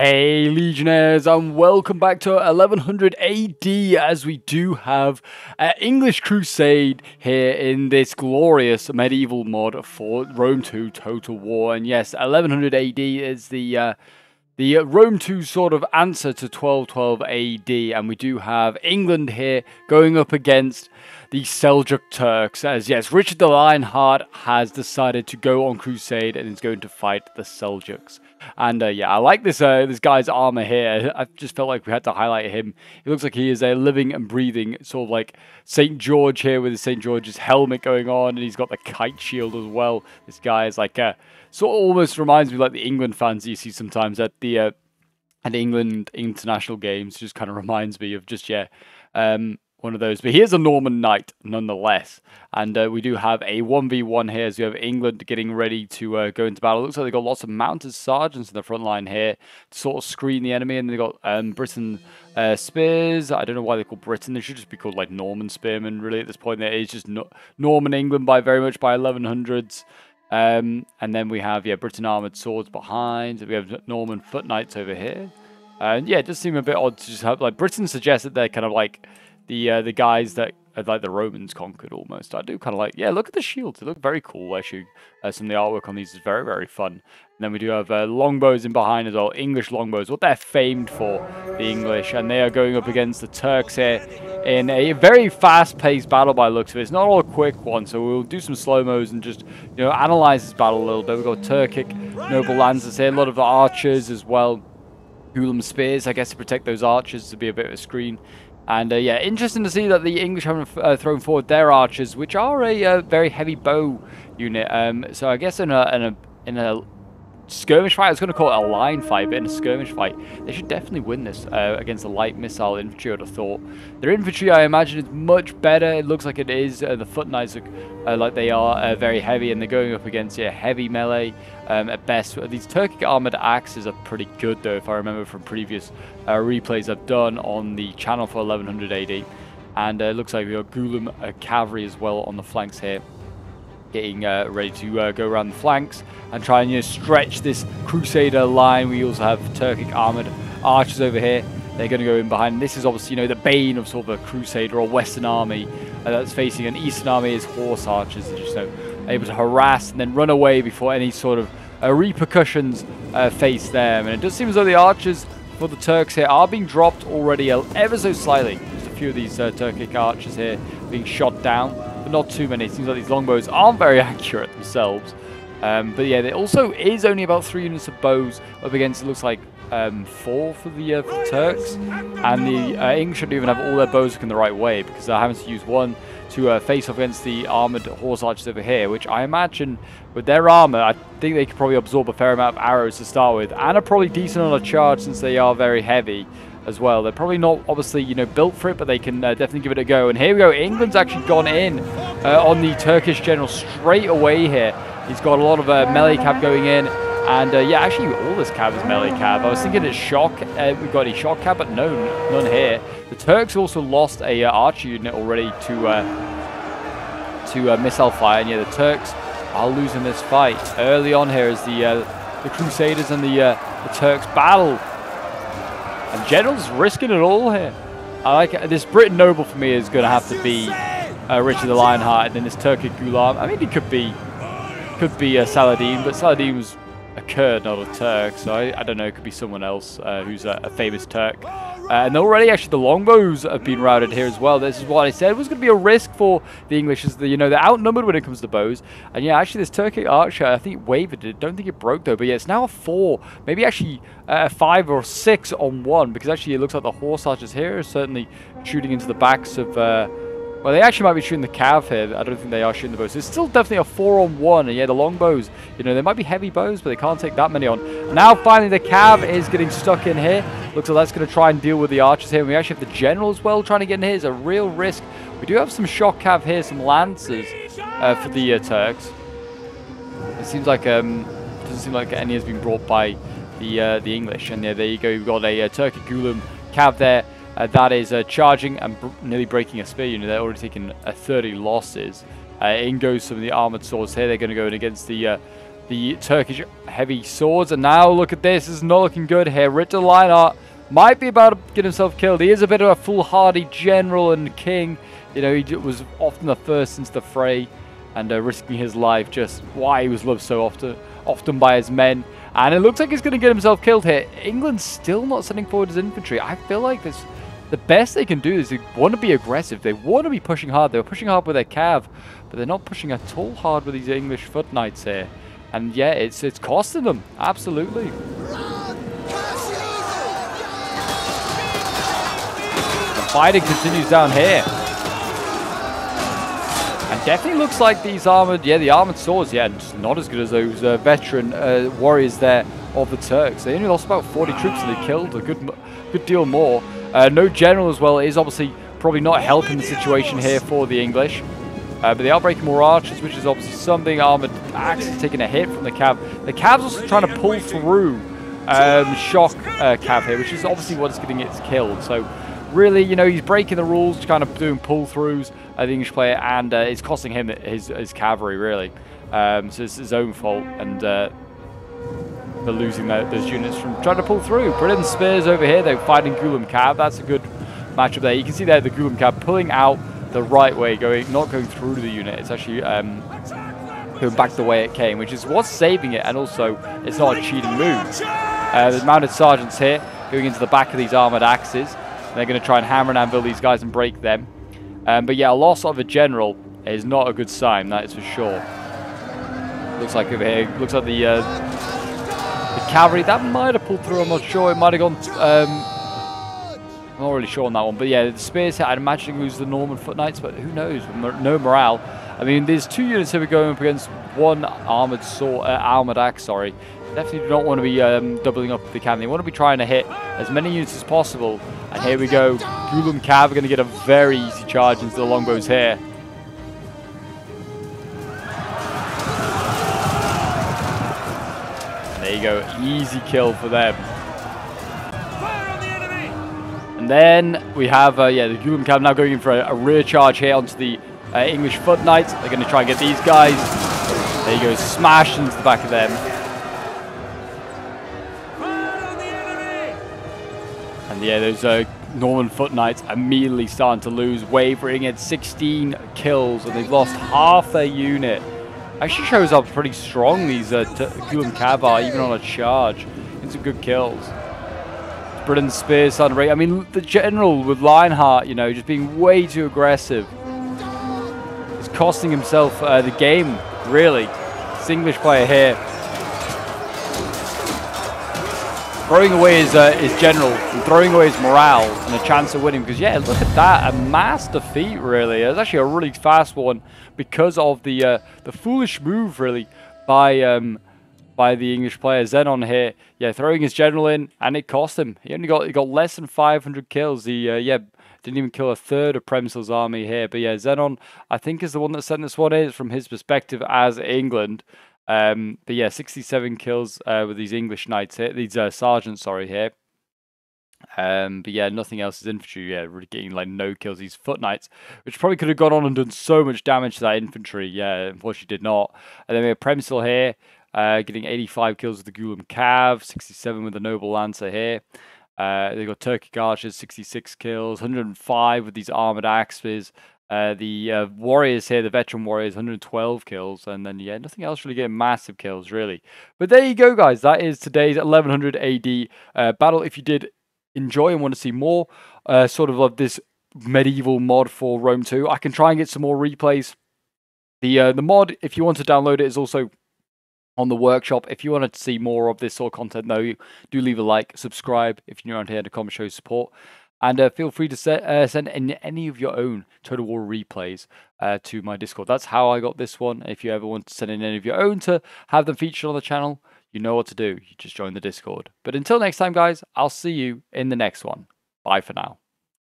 Hey Legionnaires and welcome back to 1100 AD as we do have an English Crusade here in this glorious medieval mod for Rome 2 Total War and yes 1100 AD is the uh, the Rome 2 sort of answer to 1212 AD and we do have England here going up against the Seljuk Turks as yes Richard the Lionheart has decided to go on crusade and is going to fight the Seljuks. And uh, yeah, I like this uh, this guy's armor here. I just felt like we had to highlight him. He looks like he is a living and breathing sort of like St. George here with his St. George's helmet going on, and he's got the kite shield as well. This guy is like uh, sort of almost reminds me like the England fans you see sometimes at the uh, at England international games. Just kind of reminds me of just yeah. Um, one of those. But here's a Norman Knight, nonetheless. And uh, we do have a 1v1 here as we have England getting ready to uh, go into battle. Looks like they've got lots of mounted sergeants in the front line here to sort of screen the enemy. And they've got um, Britain uh, Spears. I don't know why they call Britain. They should just be called like Norman Spearmen, really, at this point. It is just no Norman England by very much by 1100s. Um, and then we have, yeah, Britain Armoured Swords behind. We have Norman Foot Knights over here. And yeah, it does seem a bit odd to just have, like, Britain suggests that they're kind of like the uh, the guys that uh, like the Romans conquered almost. I do kind of like, yeah, look at the shields. They look very cool, actually. Uh, some of the artwork on these is very, very fun. And then we do have uh, longbows in behind as well, English longbows, what they're famed for, the English. And they are going up against the Turks here in a very fast-paced battle by looks of it. It's not all a quick one, so we'll do some slow-mos and just, you know, analyze this battle a little bit. We've got Turkic noble lancers here, a lot of the archers as well. Ghulam spears, I guess, to protect those archers to be a bit of a screen. And uh, yeah, interesting to see that the English haven't uh, thrown forward their archers, which are a uh, very heavy bow unit. Um, so I guess in a in a in a skirmish fight, I was going to call it a line fight, but in a skirmish fight, they should definitely win this uh, against the light missile infantry, I would have thought. Their infantry, I imagine, is much better. It looks like it is. Uh, the foot knights look uh, like they are uh, very heavy, and they're going up against yeah, heavy melee um, at best. These Turkic armored axes are pretty good, though, if I remember from previous uh, replays I've done on the channel for 1100 AD. And uh, it looks like we got Ghulam cavalry as well on the flanks here getting uh, ready to uh, go around the flanks and try and you know, stretch this Crusader line. We also have Turkic armored archers over here. They're going to go in behind. This is obviously, you know, the bane of sort of a Crusader or Western army uh, that's facing an Eastern army is horse archers. They're just you know, able to harass and then run away before any sort of uh, repercussions uh, face them. And it does seem as though the archers for the Turks here are being dropped already ever so slightly. Just a few of these uh, Turkic archers here being shot down but not too many. It seems like these longbows aren't very accurate themselves. Um, but yeah, there also is only about three units of bows up against, it looks like, um, four for the, uh, for the Turks. And the uh, English don't even have all their bows looking the right way because they're having to use one to uh, face off against the armoured horse archers over here, which I imagine with their armour, I think they could probably absorb a fair amount of arrows to start with, and are probably decent on a charge since they are very heavy as well. They're probably not obviously, you know, built for it, but they can uh, definitely give it a go. And here we go. England's actually gone in uh, on the Turkish general straight away here. He's got a lot of uh, melee cav going in. And uh, yeah, actually all this cav is melee cav. I was thinking it's shock. Uh, we've got a shock cav, but no, none here. The Turks also lost a uh, archer unit already to to missile fire. And yeah, the Turks are losing this fight. Early on here as the the Crusaders and the, the Turks battle General's risking it all here. I like it. This Britain Noble for me is going to have to be uh, Richard the Lionheart, and then this Turkic Ghulam. I mean, he could be could be uh, Saladin, but Saladin was a Kurd, not a Turk, so I, I don't know. It could be someone else uh, who's a, a, famous Turk. Uh, and already, actually, the longbows have been routed here as well. This is what I said was going to be a risk for the English, is that, you know they're outnumbered when it comes to bows. And yeah, actually, this Turkic archer, I think it wavered. I don't think it broke though. But yeah, it's now a four, maybe actually uh, a five or six on one, because actually it looks like the horse archers here are certainly shooting into the backs of. Uh, well, they actually might be shooting the cav here. I don't think they are shooting the bows. It's still definitely a four on one. And yeah, the long bows, you know, they might be heavy bows, but they can't take that many on. Now, finally, the cav is getting stuck in here. Looks like that's going to try and deal with the archers here. We actually have the general as well trying to get in here. It's a real risk. We do have some shock cav here, some lancers uh, for the uh, Turks. It seems like, um, doesn't seem like any has been brought by the uh, the English. And yeah, there you go. You've got a uh, Turkic Ghulam cav there. Uh, that is uh, charging and nearly breaking a spear unit. They're already taking uh, 30 losses. In goes some of the armored swords here. They're going to go in against the the Turkish heavy swords. And now look at this. This is not looking good here. Richard Lionheart might be about to get himself killed. He is a bit of a foolhardy general and king. You know, he was often the first into the fray and uh, risking his life just why he was loved so often, often by his men. And it looks like he's going to get himself killed here. England's still not sending forward his infantry. I feel like this, the best they can do is they want to be aggressive. They want to be pushing hard. They were pushing hard with their cav, but they're not pushing at all hard with these English foot knights here. And yeah, it's it's costing them absolutely. The fighting continues down here. And definitely looks like these armored, yeah, the armored swords, yeah, not as good as those uh, veteran uh, warriors there of the Turks. They only lost about 40 troops and they killed a good, good deal more. Uh, no general as well. Is obviously probably not helping the situation here for the English. Uh, but they are breaking more archers, which is obviously something. Armored is taking a hit from the cav. The cav's also trying to pull through um, shock uh, cav here, which is obviously what's getting it killed. So really, you know, he's breaking the rules, kind of doing pull-throughs, uh, the English player, and uh, it's costing him his, his cavalry, really. Um, so it's his own fault, and uh, for losing those units from trying to pull through. Britain Spears over here, they're fighting Ghulam Cav. That's a good matchup there. You can see there the Ghulam Cav pulling out the right way, going not going through the unit. It's actually um, going back the way it came, which is what's saving it, and also it's not a cheating move. Uh, the mounted sergeants here going into the back of these armored axes. They're going to try and hammer and anvil these guys and break them. Um, but yeah, a loss of a general is not a good sign, that is for sure. Looks like over here, looks like the, uh, the cavalry, that might have pulled through, I'm not sure. It might have gone, um, I'm not really sure on that one. But yeah, the spears I'd imagine it was the Norman Foot Knights, but who knows, no morale. I mean, there's two units here we're going up against one armored sword, uh, armored axe, sorry. Definitely do not want to be um, doubling up if they can. They want to be trying to hit as many units as possible. And here we go. Ghulam Cav are going to get a very easy charge into the longbows here. And there you go. Easy kill for them. And then we have, uh, yeah, the Ghulam Cav now going in for a, a rear charge here onto the uh, English Foot Knights. They're going to try and get these guys. There you go, smash into the back of them. And yeah, those uh, Norman Foot Knights immediately starting to lose, wavering at 16 kills, and they've lost half their unit. Actually shows up pretty strong, these uh, Ghulam Cav even on a charge. It's some good kills. Britain Spears on rate. I mean, the general with Lionheart, you know, just being way too aggressive. Costing himself uh, the game, really. This English player here throwing away his, uh, his general and throwing away his morale and a chance of winning. Because, yeah, look at that. A mass defeat, really. It was actually a really fast one because of the uh, the foolish move, really, by um, by the English player. Zenon here, yeah, throwing his general in, and it cost him. He only got he got less than 500 kills. He, uh, yeah, didn't even kill a third of Premysl's army here. But, yeah, Zenon, I think, is the one that sent this one in from his perspective as England. Um, but yeah, 67 kills uh, with these English knights here, these uh, sergeants, sorry, here. Um, but yeah, nothing else is infantry. Yeah, really getting like no kills. These foot knights, which probably could have gone on and done so much damage to that infantry. Yeah, unfortunately did not. And then we have Premysl here, uh, getting 85 kills with the Ghulam Cav, 67 with the Noble Lancer here. Uh, they got Turkic Archers, 66 kills, 105 with these armored axes, uh, the uh, Warriors here, the veteran Warriors, 112 kills, and then yeah, nothing else really getting massive kills really. But there you go, guys. That is today's 1100 AD uh, battle. If you did enjoy and want to see more, uh, sort of of this medieval mod for Rome 2, I can try and get some more replays. The uh, the mod, if you want to download it, is also on the workshop. If you want to see more of this sort of content, though, do leave a like, subscribe if you're new around here to comment, show support. And uh, feel free to set, uh, send in any of your own Total War replays uh, to my Discord. That's how I got this one. If you ever want to send in any of your own to have them featured on the channel, you know what to do. You just join the Discord. But until next time, guys, I'll see you in the next one. Bye for now.